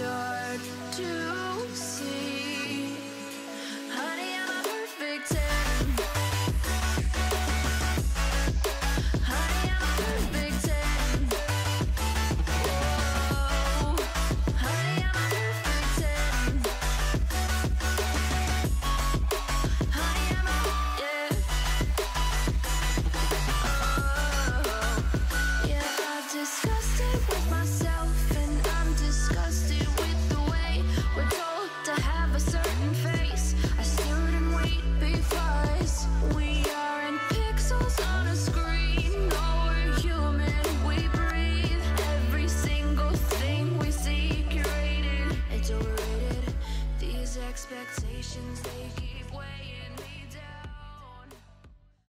joy. expectations they